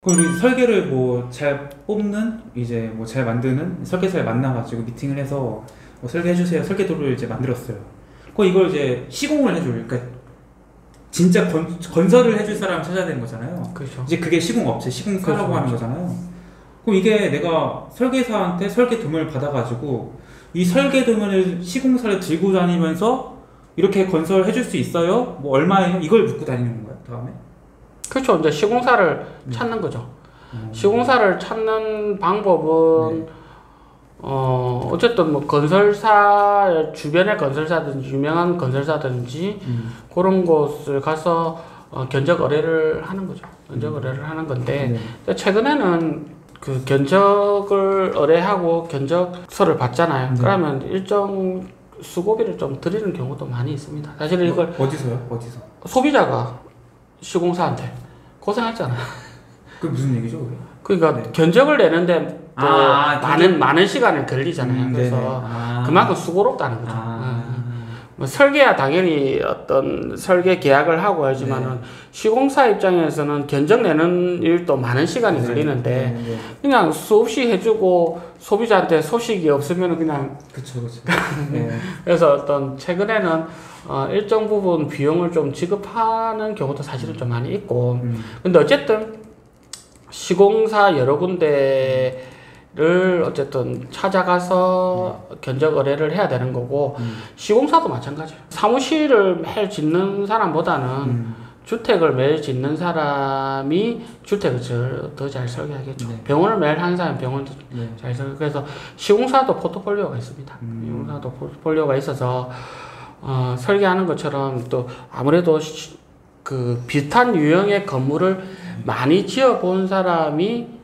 그리고 설계를 뭐 잘 뽑는 이제 뭐 잘 만드는 설계사를 만나가지고 미팅을 해서 뭐 설계해 주세요 설계도를 이제 만들었어요. 그 이걸 이제 시공을 해줄 그러니까 진짜 건, 건설을 해줄 사람 찾아야 되는 거잖아요. 그렇죠. 이제 그게 시공업체 시공사라고 그렇죠, 하는 거잖아요. 그럼 이게 내가 설계사한테 설계 도면을 받아가지고 이 설계 도면을 시공사를 들고 다니면서 이렇게 건설해 줄 수 있어요? 뭐 얼마예요? 이걸 묻고 다니는 거예요 다음에? 그렇죠. 이제 시공사를 네. 찾는 거죠. 음. 시공사를 찾는 방법은 어 어쨌든 뭐 건설사 주변의 건설사든지 유명한 건설사든지 음. 그런 곳을 가서 어, 견적 의뢰를 하는 거죠. 견적 의뢰를 하는 건데 네. 최근에는 그 견적을 의뢰하고 견적서를 받잖아요. 네. 그러면 일정 수고비를 좀 드리는 경우도 많이 있습니다. 사실 이걸 어, 어디서요? 어디서? 소비자가 시공사한테 고생했잖아요. 그 무슨 얘기죠? 그게? 그러니까 네. 견적을 내는데 또 아, 많은 많은 시간이 걸리잖아요. 음, 그래서. 아. 그만큼 수고롭다는 거죠. 아. 음. 뭐 설계야 당연히 어떤 설계 계약을 하고 하지만은 네. 시공사 입장에서는 견적 내는 일도 많은 시간이 네. 걸리는데 네, 네. 그냥 수없이 해주고 소비자한테 소식이 없으면 그냥 그쵸 그쵸. 네. 그래서 어떤 최근에는 어, 일정 부분 비용을 좀 지급하는 경우도 사실은 좀 많이 있고 음. 근데 어쨌든 시공사 여러 군데 를 어쨌든 찾아가서 견적 의뢰를 해야 되는 거고 음. 시공사도 마찬가지예요. 사무실을 매일 짓는 사람보다는 음. 주택을 매일 짓는 사람이 주택을 더 잘 설계하겠죠. 네. 병원을 매일 하는 사람은 병원도 네. 잘 설계. 그래서 시공사도 포트폴리오가 있습니다. 음. 시공사도 포트폴리오가 있어서 어, 설계하는 것처럼 또 아무래도 시- 그 비슷한 유형의 건물을 많이 지어 본 사람이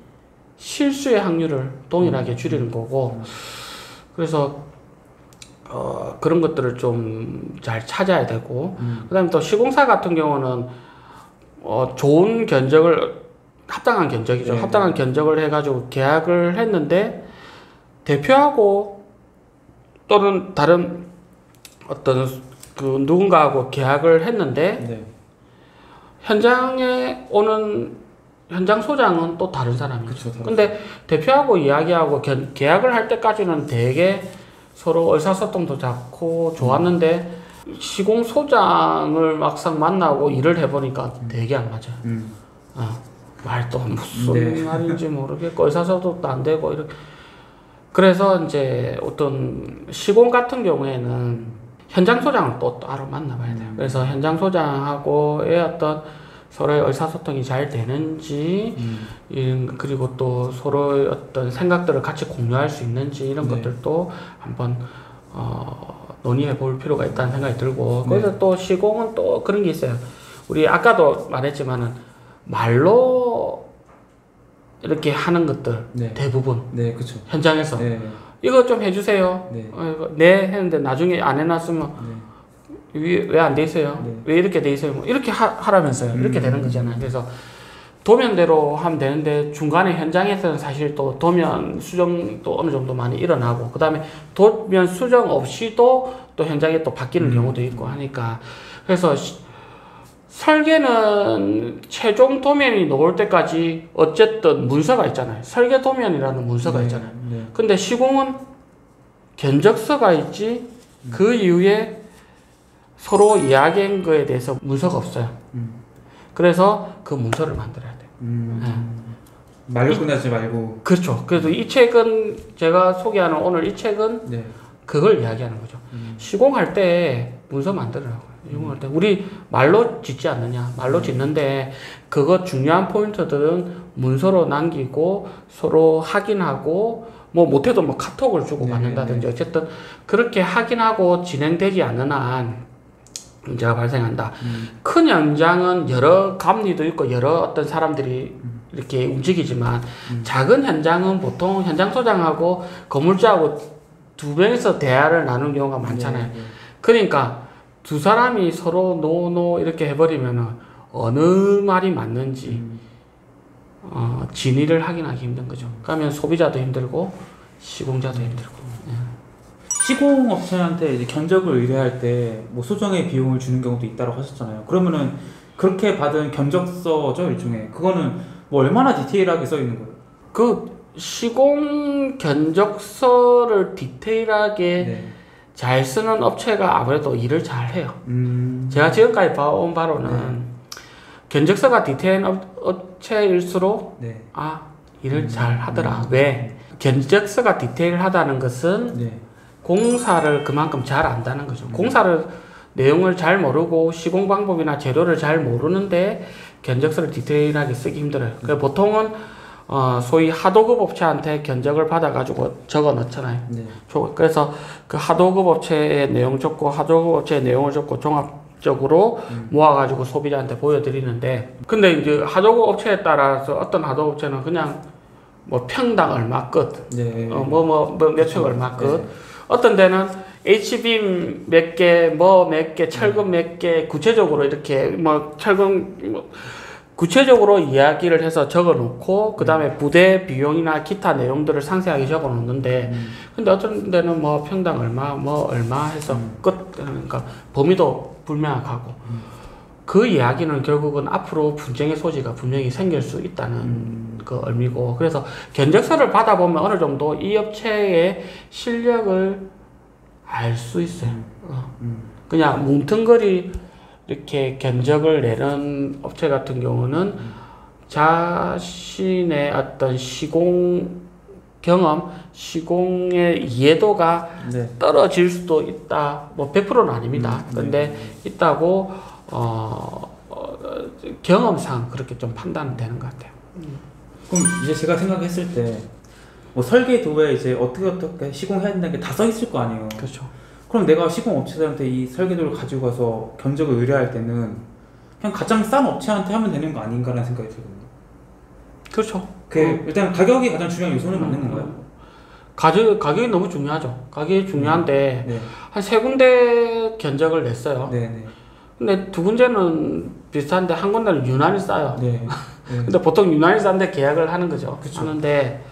실수의 확률을 동일하게 줄이는 거고 그래서 어, 그런 것들을 좀 잘 찾아야 되고 음. 그다음에 또 시공사 같은 경우는 어, 좋은 견적을 합당한 견적이죠. 네, 합당한 견적을 해가지고 계약을 했는데 대표하고 또는 다른 어떤 그 누군가하고 계약을 했는데 네. 현장에 오는 현장 소장은 또 다른 사람이죠. 그쵸. 근데 대표하고 이야기하고 견- 계약을 할 때까지는 되게 서로 의사소통도 좋고 좋았는데 시공 소장을 막상 만나고 일을 해보니까 되게 안 맞아요. 음. 어, 말도 무슨 네. 말인지 모르겠고 의사소통도 안 되고 이렇게 그래서 이제 어떤 시공 같은 경우에는 현장 소장을 또 따로 만나봐야 돼요. 그래서 현장 소장하고의 어떤 서로의 의사소통이 잘 되는지 음. 이- 그리고 또 서로의 어떤 생각들을 같이 공유할 수 있는지 이런 네. 것들도 한번 어, 논의해 볼 필요가 있다는 생각이 들고 네. 그래서 또 시공은 또 그런 게 있어요. 우리 아까도 말했지만은 말로 이렇게 하는 것들 네. 대부분 네, 그쵸. 현장에서 네. 이거 좀 해주세요. 네. 어, 네 했는데 나중에 안 해놨으면 네. 왜안 돼 있어요? 네. 왜 이렇게 돼 있어요? 뭐 이렇게 하, 하라면서요. 이렇게 음. 되는 거잖아요. 그래서 도면대로 하면 되는데 중간에 현장에서는 사실 또 도면 수정도 어느 정도 많이 일어나고 그 다음에 도면 수정 없이도 또 현장에 또 바뀌는 음. 경우도 있고 하니까 그래서 시- 설계는 최종 도면이 나올 때까지 어쨌든 문서가 있잖아요. 설계 도면이라는 문서가 네. 있잖아요. 네. 근데 시공은 견적서가 있지 그 이후에 서로 이야기한 거에 대해서 문서가 없어요. 음. 그래서 그 문서를 만들어야 돼요. 음. 말로 끝나지 말고. 그렇죠. 그래서 이 책은 제가 소개하는 오늘 이 책은 네. 그걸 이야기하는 거죠. 음. 시공할 때 문서 만들으라고요. 시공할 때 우리 말로 짓지 않느냐? 말로 짓는데 그거 중요한 포인트들은 문서로 남기고 서로 확인하고 뭐 못해도 뭐 카톡을 주고 네, 받는다든지 어쨌든 그렇게 확인하고 진행되지 않는 한 문제가 발생한다. 음. 큰 현장은 여러 감리도 있고 여러 어떤 사람들이 이렇게 움직이지만 음. 작은 현장은 보통 현장 소장하고 건물주하고 두 명이서 대화를 나누는 경우가 많잖아요. 네, 네. 그러니까 두 사람이 서로 노노 이렇게 해버리면은 어느 말이 맞는지 음. 어, 진위를 확인하기 힘든 거죠. 그러면 소비자도 힘들고 시공자도 힘들고. 시공업체한테 이제 견적을 의뢰할 때 뭐 소정의 비용을 주는 경우도 있다고 하셨잖아요. 그러면은 그렇게 받은 견적서죠 일종의 그거는 뭐뭐 얼마나 디테일하게 써 있는 거예요? 그 시공 견적서를 디테일하게 네. 잘 쓰는 업체가 아무래도 일을 잘 해요. 음. 제가 지금까지 봐온 바로는 네. 견적서가 디테일한 업- 업체일수록 네. 아 일을 음. 잘 하더라. 왜? 견적서가 디테일하다는 것은 네. 공사를 그만큼 잘 안다는 거죠. 공사를 내용을 잘 모르고 시공 방법이나 재료를 잘 모르는데 견적서를 디테일하게 쓰기 힘들어요. 그래서 보통은 어, 소위 하도급 업체한테 견적을 받아가지고 적어 넣잖아요. 네. 조- 그래서 그 하도급 업체의 내용 적고 하도급 업체의 내용을 적고 종합적으로 모아가지고 소비자한테 보여드리는데 근데 이제 하도급 업체에 따라서 어떤 하도급 업체는 그냥 뭐 평당 얼마 끝, 네. 어, 뭐, 뭐, 뭐, 몇평 얼마 끝. 네. 어떤 데는 HB 몇 개, 뭐 몇 개, 철근 몇 개, 구체적으로 이렇게 뭐 철근, 뭐 구체적으로 이야기를 해서 적어 놓고, 그 다음에 부대 비용이나 기타 내용들을 상세하게 적어 놓는데, 음. 근데 어떤 데는 뭐 평당 얼마, 뭐 얼마 해서 끝. 그러니까 범위도 불명확하고. 그 이야기는 결국은 앞으로 분쟁의 소지가 분명히 생길 수 있다는 음. 그 의미고 그래서 견적서를 받아보면 어느 정도 이 업체의 실력을 알 수 있어요. 어. 음. 그냥 뭉텅거리 이렇게 견적을 내는 업체 같은 경우는 자신의 어떤 시공 경험, 시공의 이해도가 네. 떨어질 수도 있다. 뭐 100%는 아닙니다. 음, 네. 근데 있다고 어, 어, 경험상 그렇게 좀 판단되는 것 같아요. 그럼 이제 제가 생각했을 때 뭐 설계 도에 이제 어떻게 어떻게 시공해야 된다는 게 다 써 있을 거 아니에요. 그렇죠. 그럼 내가 시공 업체들한테 이 설계도를 가지고 가서 견적을 의뢰할 때는 그냥 가장 싼 업체한테 하면 되는 거 아닌가라는 생각이 들거든요. 그렇죠. 그 일단 가격이 가장 중요한 요소는 맞는 건가요? 가격 가격이 너무 중요하죠. 가격이 중요한데 네. 한세 군데 견적을 냈어요. 네, 네. 근데 두 군데는 비슷한데 한 군데는 유난히 싸요. 네. 네. 근데 보통 유난히 싼데 계약을 하는 거죠. 그쵸. 하는데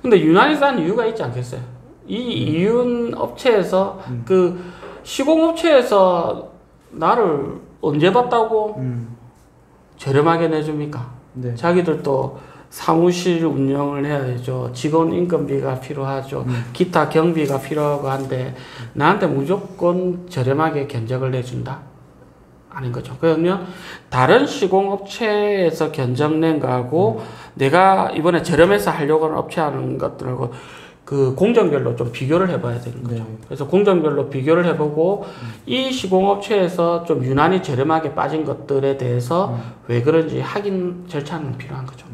근데 유난히 싼 이유가 있지 않겠어요? 이 이윤 업체에서 음. 그 시공 업체에서 나를 언제 봤다고 음. 저렴하게 내줍니까? 네. 자기들도 사무실 운영을 해야 되죠. 직원 인건비가 필요하죠. 음. 기타 경비가 필요하고 한데 나한테 무조건 저렴하게 견적을 내준다? 아닌 거죠. 그러면 다른 시공업체에서 견적 낸 거하고 내가 이번에 저렴해서 하려고 하는 업체 하는 것들하고 그 공정별로 좀 비교를 해봐야 되는 거죠. 네. 그래서 공정별로 비교를 해보고 이 시공업체에서 좀 유난히 저렴하게 빠진 것들에 대해서 왜 그런지 확인 절차는 필요한 거죠.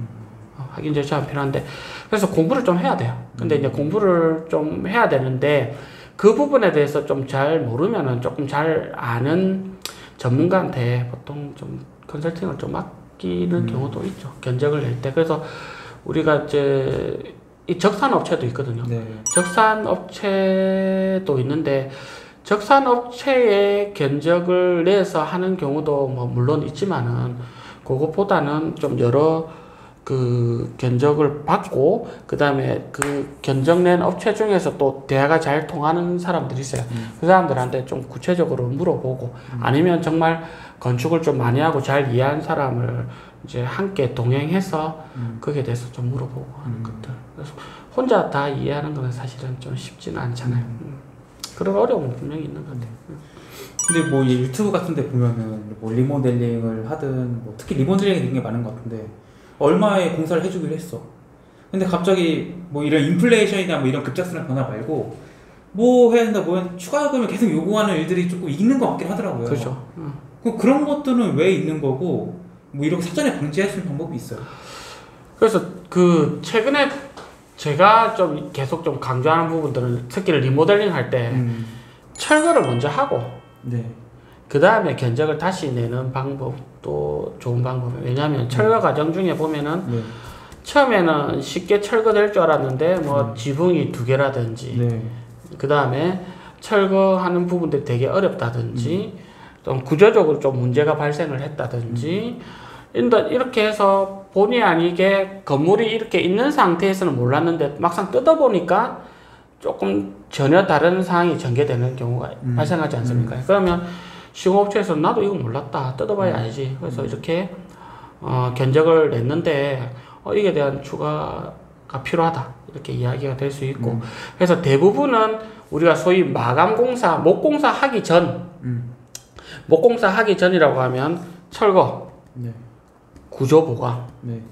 어, 확인 절차는 필요한데 그래서 공부를 좀 해야 돼요. 근데 이제 공부를 좀 해야 되는데 그 부분에 대해서 좀 잘 모르면은 조금 잘 아는 전문가한테 보통 좀 컨설팅을 좀 맡기는 경우도 있죠. 견적을 낼 때. 그래서 우리가 이제 이 적산 업체도 있거든요. 네. 적산 업체도 있는데 적산 업체에 견적을 내서 하는 경우도 뭐 물론 있지만은 그것보다는 좀 여러 그 견적을 받고 그다음에 그 견적 낸 업체 중에서 또 대화가 잘 통하는 사람들이 있어요. 그 사람들한테 좀 구체적으로 물어보고 아니면 정말 건축을 좀 많이 하고 잘 이해한 사람을 이제 함께 동행해서 거기에 대해서 좀 물어보고 하는 것들. 그래서 혼자 다 이해하는 건 사실은 좀 쉽지는 않잖아요. 음. 그런 어려움은 분명히 있는 것 같아요. 근데 뭐이 유튜브 같은 데 보면은 뭐 리모델링을 하든 뭐 특히 리모델링이 되게 많은 것 같은데 얼마에 공사를 해주기로 했어. 근데 갑자기 뭐 이런 인플레이션이나 뭐 이런 급작스러운 변화 말고 뭐 해야 된다 뭐 해야 된다, 추가 요금을 계속 요구하는 일들이 조금 있는 것 같긴 하더라고요. 그렇죠. 음. 그 그런 것들은 왜 있는 거고 뭐 이렇게 사전에 방지할 수 있는 방법이 있어요. 그래서 그 최근에 제가 좀 계속 좀 강조하는 부분들은 특히 리모델링 할때 음. 철거를 먼저 하고 네. 그 다음에 견적을 다시 내는 방법도 좋은 방법이에요. 왜냐하면 철거 과정 중에 보면은 네. 처음에는 쉽게 철거될 줄 알았는데 뭐 지붕이 두 개라든지 네. 그 다음에 철거하는 부분들이 되게 어렵다든지 좀 구조적으로 좀 문제가 발생을 했다든지 일단 이렇게 해서 본의 아니게 건물이 이렇게 있는 상태에서는 몰랐는데 막상 뜯어보니까 조금 전혀 다른 상황이 전개되는 경우가 음. 발생하지 않습니까? 그러면 시공업체에서 나도 이거 몰랐다 뜯어봐야 알지 그래서 이렇게 어, 견적을 냈는데 어, 이게 대한 추가가 필요하다 이렇게 이야기가 될 수 있고 음. 그래서 대부분은 우리가 소위 마감 공사, 목공사 하기 전 음. 목공사 하기 전이라고 하면 철거, 네. 구조 보강, 네.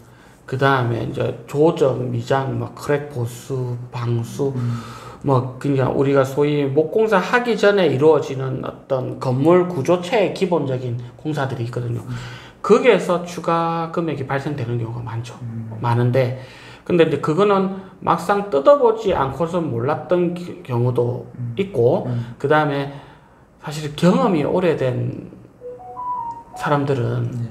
그 다음에 이제 조적, 미장, 뭐 crack 보수, 방수, 음. 뭐 그냥 우리가 소위 목공사 하기 전에 이루어지는 어떤 건물 구조체의 기본적인 공사들이 있거든요. 거기에서 추가 금액이 발생되는 경우가 많죠. 음. 많은데 근데 이제 그거는 막상 뜯어보지 않고서 몰랐던 기- 경우도 음. 있고 음. 그 다음에 사실 경험이 오래된 사람들은 네.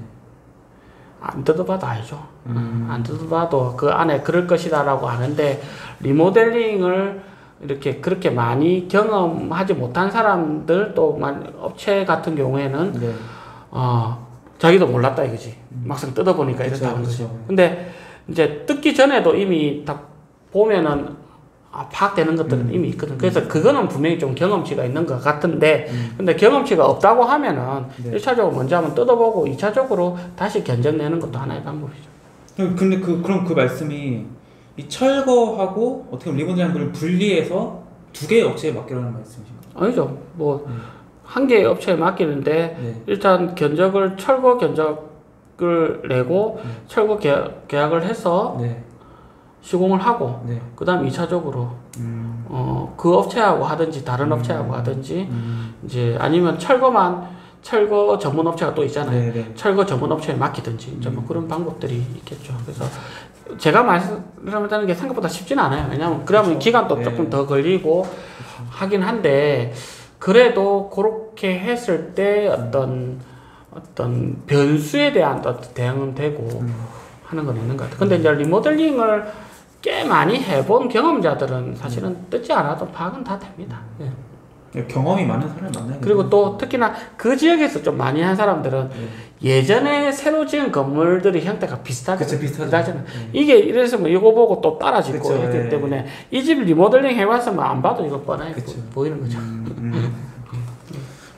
안 뜯어봐도 알죠. 음. 안 뜯어봐도 그 안에 그럴 것이다라고 하는데 리모델링을 이렇게 그렇게 많이 경험하지 못한 사람들 또 만- 업체 같은 경우에는 네. 어 자기도 몰랐다 이거지. 막상 뜯어보니까 그쵸, 이렇다는. 그쵸. 근데 이제 뜯기 전에도 이미 다 보면은 아, 파악되는 것들은 이미 있거든. 그래서 그거는 분명히 좀 경험치가 있는 것 같은데, 음. 근데 경험치가 없다고 하면은 네. 일 1차적으로 먼저 한번 뜯어보고 2차적으로 다시 견적 내는 것도 하나의 방법이죠. 그럼- 근데 그 그럼 그 말씀이 이 철거하고 어떻게 보면 리모델링 걸 분리해서 두 개의 업체에 맡기라는 말씀이신가요? 아니죠. 뭐, 음. 한 개의 업체에 맡기는데, 네. 일단 견적을, 철거 견적을 내고, 네. 철거 계약, 계약을 해서 네. 시공을 하고, 네. 그 다음 2차적으로, 음. 어, 그 업체하고 하든지, 다른 음. 업체하고 하든지, 음. 이제 아니면 철거만, 철거 전문 업체가 또 있잖아요. 네, 네. 철거 전문 업체에 맡기든지, 이제 뭐 그런 방법들이 있겠죠. 그래서 제가 말씀드리는 게 생각보다 쉽지는 않아요. 왜냐하면 그러면 그쵸. 기간도 네. 조금 더 걸리고 하긴 한데, 그래도 그렇게 했을 때 어떤 어떤 변수에 대한 어떤 대응은 되고 음. 하는 건 있는 것 같아요. 근데 이제 리모델링을 꽤 많이 해본 경험자들은 사실은 뜯지 않아도 파악은 다 됩니다. 예. 경험이 많은 사람을 만나야 그리고 또 특히나 그 지역에서 좀 많이 한 사람들은 네. 예전에 새로 지은 건물들의 형태가 비슷하게 그쵸. 비슷하잖아요. 네. 이게 이래서 뭐 이거 보고 또 따라 짓고 했기 네. 때문에 이 집 리모델링 해봤으면 안 봐도 이거 뻔하게 그쵸. 보이는 거죠. 음, 음.